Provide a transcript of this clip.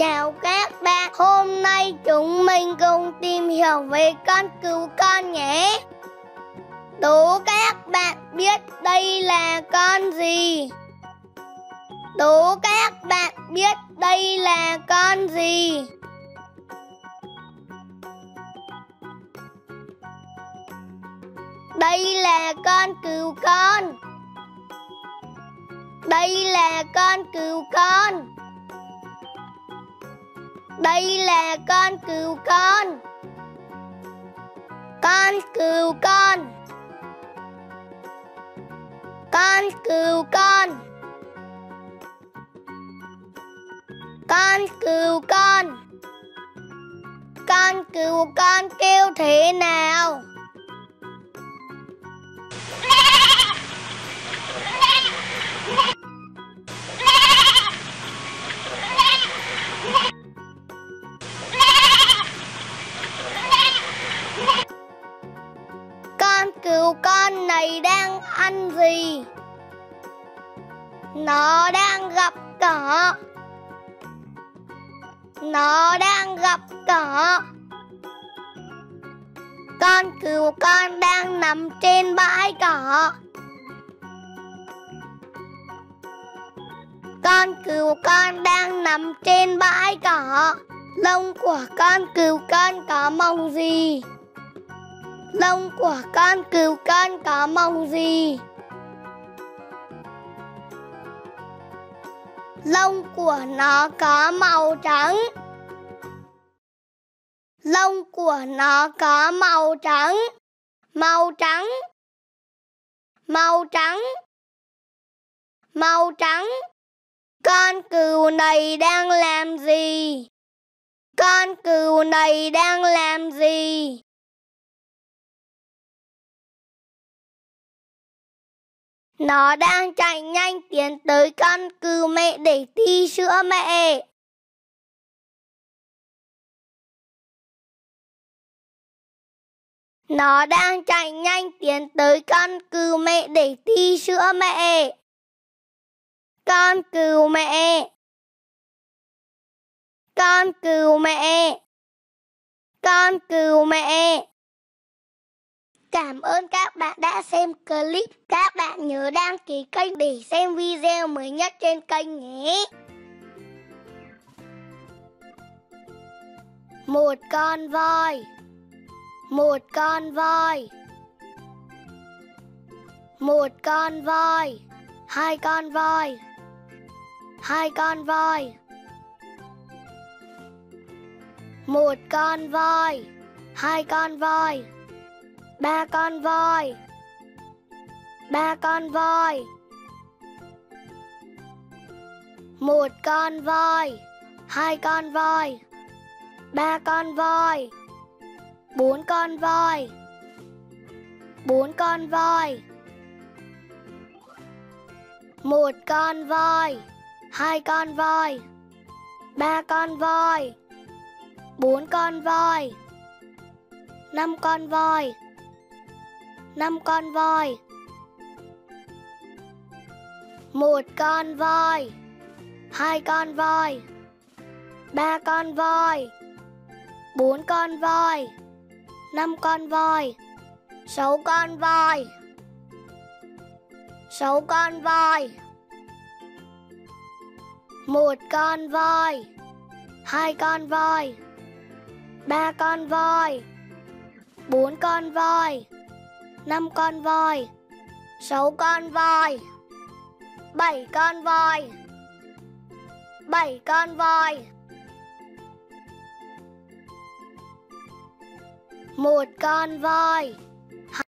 Chào các bạn, hôm nay chúng mình cùng tìm hiểu về con cừu con nhé. Đố các bạn biết đây là con gì? Đố các bạn biết đây là con gì? Đây là con cừu con. Đây là con cừu con. Đây là con cừu con. Con cừu con. Con cừu con. Con cừu con. Con cừu con kêu thế nào? Cừu con này đang ăn gì? Nó đang gặp cỏ. Nó đang gặp cỏ. Con cừu con đang nằm trên bãi cỏ. Con cừu con đang nằm trên bãi cỏ. Lông của con cừu con có màu gì? Lông của con cừu con có màu gì? Lông của nó có màu trắng. Lông của nó có màu trắng. Màu trắng. Màu trắng. Màu trắng. Con cừu này đang làm gì? Con cừu này đang làm gì? Nó đang chạy nhanh tiến tới căn cứ mẹ để thi sữa mẹ. Nó đang chạy nhanh tiến tới căn cứ mẹ để thi sữa mẹ. Con cừu mẹ. Con cừu mẹ. Con cừu mẹ. Cảm ơn các bạn đã xem clip. Các bạn nhớ đăng ký kênh để xem video mới nhất trên kênh nhé. Một con voi. Một con voi. Một con voi. Hai con voi. Hai con voi. Một con voi. Hai con voi ba con voi ba con voi một con voi hai con voi ba con voi bốn con voi bốn con voi một con voi hai con voi ba con voi bốn con voi năm con voi năm con voi một con voi hai con voi ba con voi bốn con voi năm con voi sáu con voi sáu con voi một con voi hai con voi ba con voi bốn con voi năm con voi, sáu con voi, bảy con voi, bảy con voi. Một con voi.